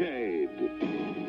Arcade.